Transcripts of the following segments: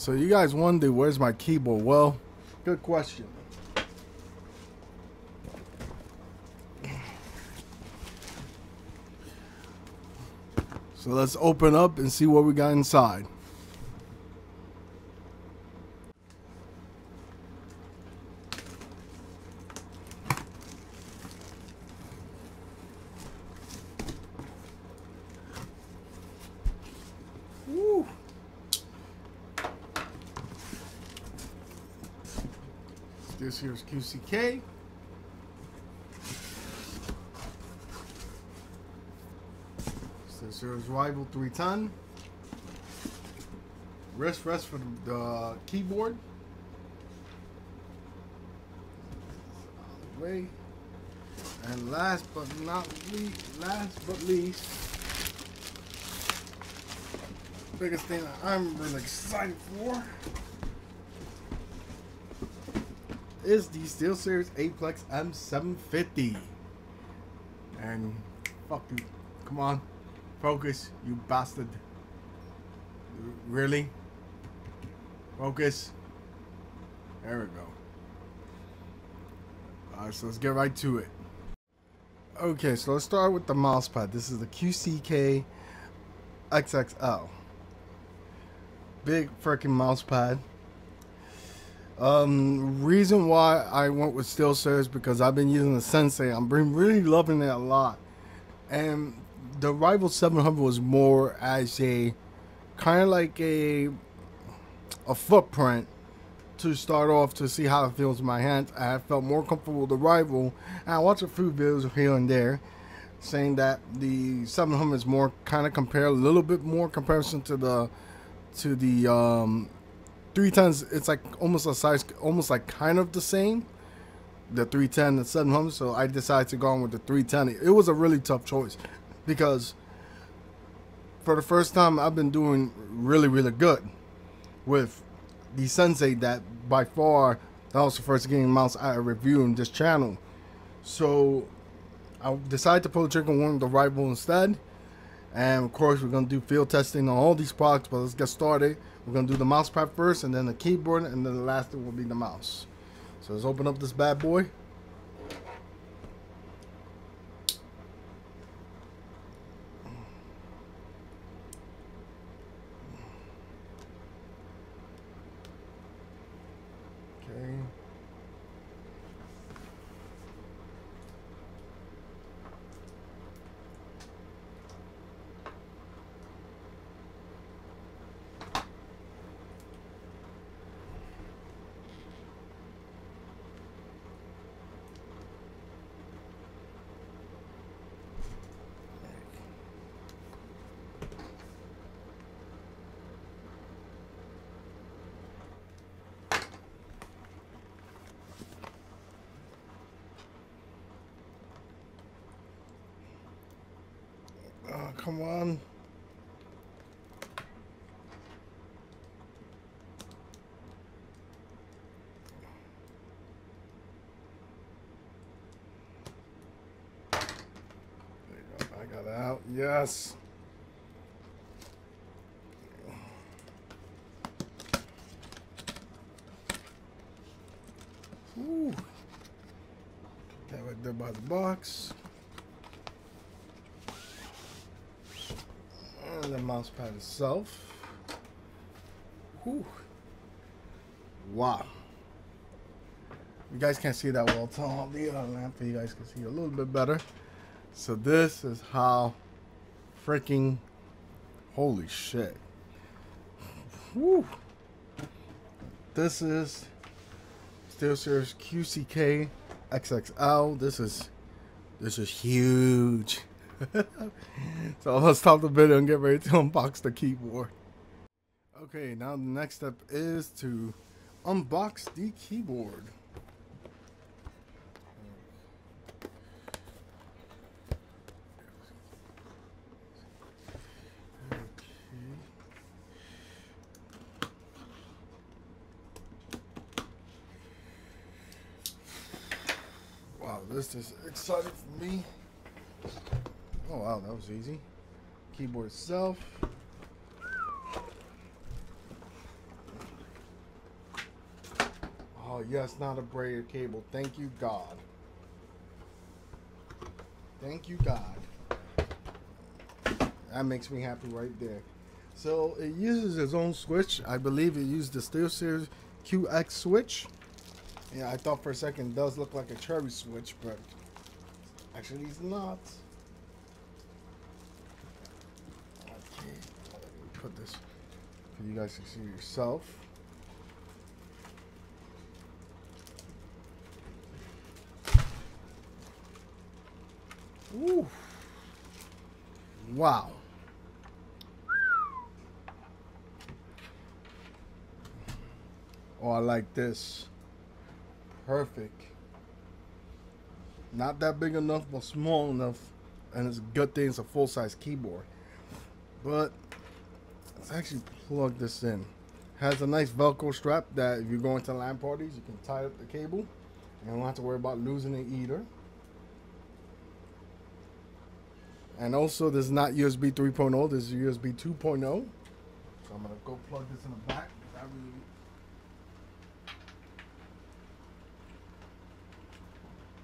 So you guys wonder where's my keyboard? Well, good question. So let's open up and see what we got inside. This here's QCK. This here's Rival three ton. Rest rest for the uh, keyboard. Way. And last but not least, last but least, biggest thing I'm really excited for is the SteelSeries Apex M750. And fuck you. Come on. Focus, you bastard. Really? Focus. There we go. Alright, so let's get right to it. Okay, so let's start with the mouse pad. This is the QCK XXL. Big freaking mouse pad. Um, reason why I went with SteelSeries because I've been using the Sensei. I'm been really loving it a lot, and the Rival 700 was more as a kind of like a a footprint to start off to see how it feels in my hands. I felt more comfortable with the Rival, and I watched a few videos here and there saying that the 700 is more kind of compare a little bit more comparison to the to the um, three tons. It's like almost a size, almost like kind of the same. The 310 and 700. So I decided to go on with the 310. It was a really tough choice because for the first time I've been doing really really good with the Sensei that by far that was the first gaming mouse I reviewed in this channel. So I decided to pull the trigger on the rival instead. And of course we're gonna do field testing on all these products, but let's get started. We're gonna do the mouse pad first and then the keyboard and then the last thing will be the mouse. So let's open up this bad boy. Okay. Oh, come on. Go. I got out. Yes. Ooh. That right there by the box. And the mouse pad itself. Whew. Wow. You guys can't see that well. So I'll leave lamp so you guys can see a little bit better. So this is how freaking holy shit. Whew. This is SteelSeries QCK XXL. This is this is huge. so let's stop the video and get ready to unbox the keyboard. Okay, now the next step is to unbox the keyboard. Wow, this is exciting for me. Oh wow, that was easy. Keyboard itself. Oh, yes, not a braided cable. Thank you, God. Thank you, God. That makes me happy right there. So it uses its own switch. I believe it used the SteelSeries QX switch. Yeah, I thought for a second it does look like a cherry switch, but actually it's not. Okay, let me put this for you guys to see yourself. Ooh. Wow. Oh, I like this. Perfect. Not that big enough, but small enough. And it's a good thing it's a full-size keyboard. But let's actually plug this in. Has a nice Velcro strap that if you're going to LAN parties, you can tie up the cable. And don't have to worry about losing it either. And also, this is not USB 3.0. This is USB 2.0. So I'm going to go plug this in the back.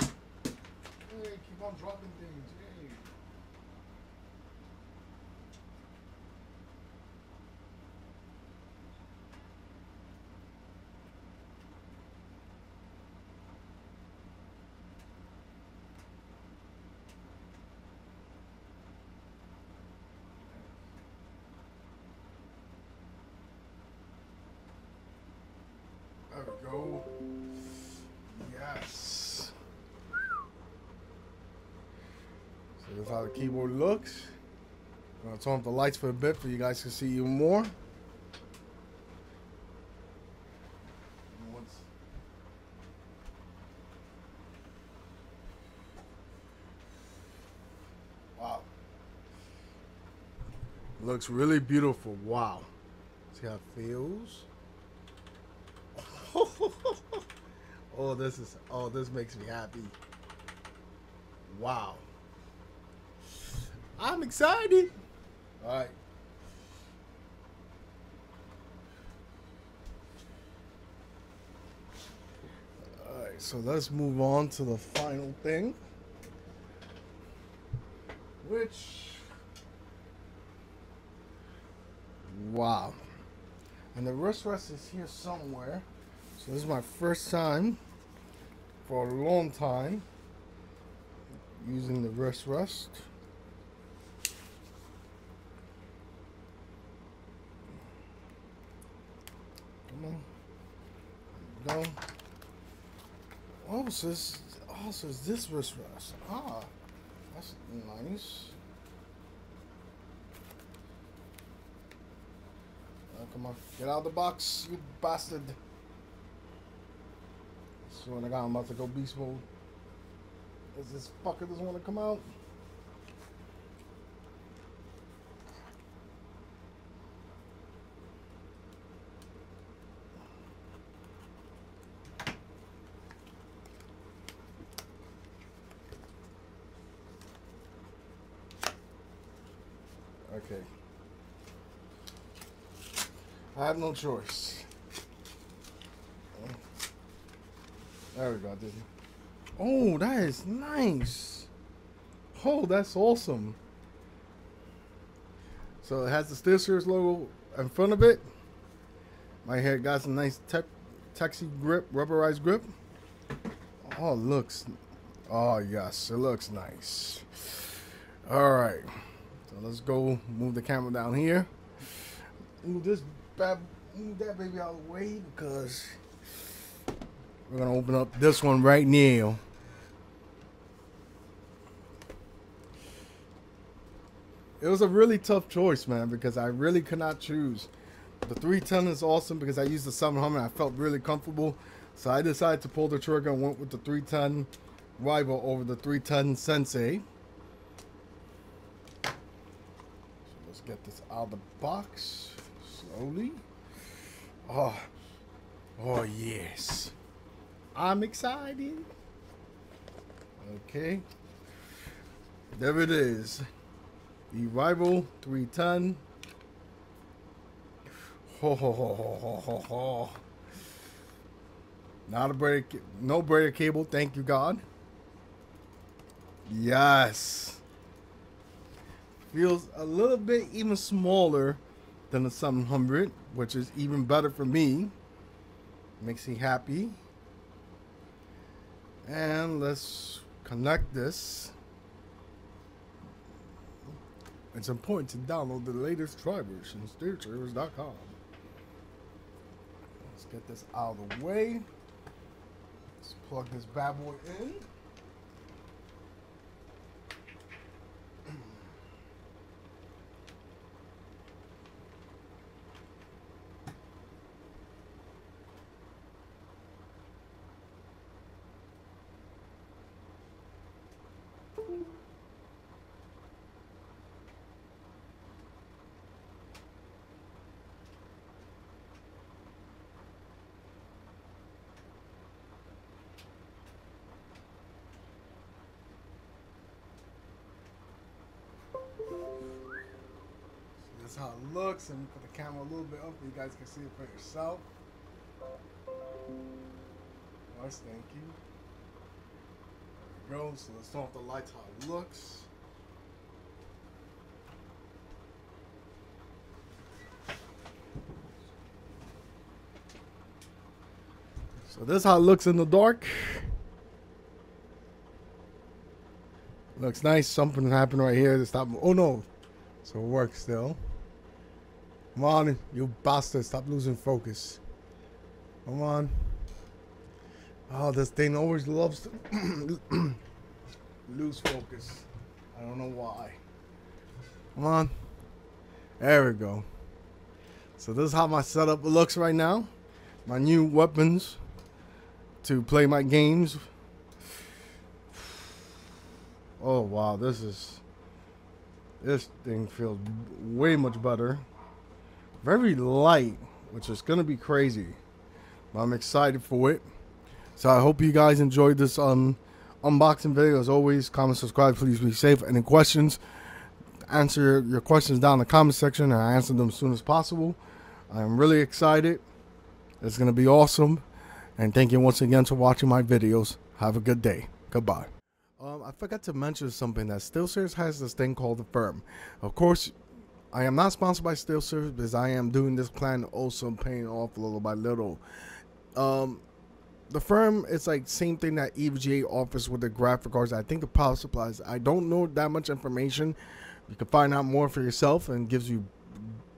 Keep on dropping things. That's how the keyboard looks. I'm gonna turn off the lights for a bit for you guys to see even more. Wow. Looks really beautiful. Wow. See how it feels? oh, this is oh, this makes me happy. Wow. I'm excited. All right. All right, so let's move on to the final thing, which, wow. And the wrist rest is here somewhere. So this is my first time for a long time using the wrist rest. Go. Oh, so this, oh, so is this wrist rest? Ah, that's nice. Oh, come on, get out of the box, you bastard. So when I got, I'm about to go beast mode. Is this fucker doesn't want to come out? Okay. I have no choice. There we go. Oh, that is nice. Oh, that's awesome. So it has the SteelSeries logo in front of it. My hair got some nice taxi grip, rubberized grip. Oh, looks. Oh, yes, it looks nice. All right. So let's go move the camera down here. Move this bad, move that baby out of the way because we're gonna open up this one right now. It was a really tough choice, man, because I really could not choose. The 310 is awesome because I used the 700 and I felt really comfortable. So I decided to pull the trigger and went with the 310 rival over the 310 Sensei. Get this out of the box slowly. Oh, oh yes. I'm excited. Okay. There it is. The Rival 3 ton. Ho ho ho ho ho ho ho. Not a braided, no braided cable. Thank you, God. Yes. Feels a little bit even smaller than the 700, which is even better for me. Makes me happy. And let's connect this. It's important to download the latest drivers from SteelSeries.com. Let's get this out of the way. Let's plug this bad boy in. That's how it looks. And put the camera a little bit up so you guys can see it for yourself. Nice, thank you. There we go. So let's turn off the lights how it looks. So this is how it looks in the dark. Looks nice. Something happened right here to stop. Oh no. So it works still. Come on, you bastard. Stop losing focus. Come on. Oh, this thing always loves to lose focus. I don't know why. Come on. There we go. So this is how my setup looks right now. My new weapons to play my games. Oh wow, this is this thing feels way much better. Very light, which is gonna be crazy. But I'm excited for it. So I hope you guys enjoyed this um unboxing video. As always, comment, subscribe, please be safe. Any questions? Answer your questions down in the comment section and I answer them as soon as possible. I'm really excited. It's gonna be awesome. And thank you once again for watching my videos. Have a good day. Goodbye. Um, I forgot to mention something that SteelSeries has this thing called the firm. Of course, I am not sponsored by SteelSeries because I am doing this plan also paying off little by little. Um, the firm is like same thing that EVGA offers with the graphic cards. I think the power supplies. I don't know that much information. You can find out more for yourself and gives you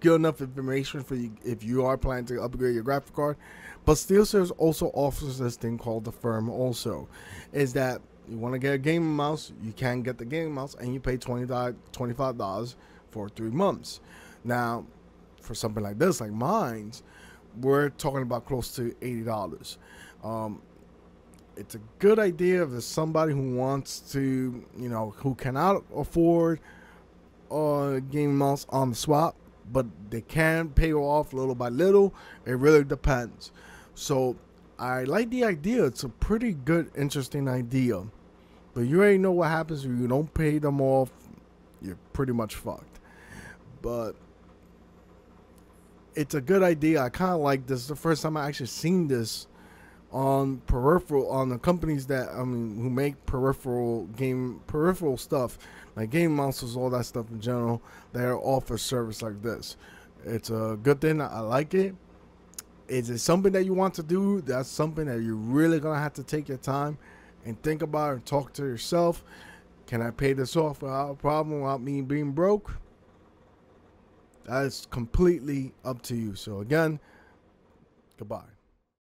good enough information for you if you are planning to upgrade your graphic card. But SteelSeries also offers this thing called the firm. Also, is that you want to get a gaming mouse, you can get the gaming mouse, and you pay $25 for three months. Now, for something like this, like mine's, we're talking about close to eighty dollars. Um, it's a good idea if there's somebody who wants to, you know, who cannot afford a gaming mouse on the swap, but they can pay off little by little. It really depends. So I like the idea. It's a pretty good, interesting idea. But you already know what happens if you don't pay them off. You're pretty much fucked. But it's a good idea. I kind of like this. The first time I actually seen this on peripheral on the companies that I mean who make peripheral game peripheral stuff like game monsters, all that stuff in general. They offer service like this. It's a good thing. I like it. Is it something that you want to do? That's something that you're really gonna have to take your time and think about and talk to yourself. Can I pay this off without a problem without me being broke? That is completely up to you. So again, goodbye.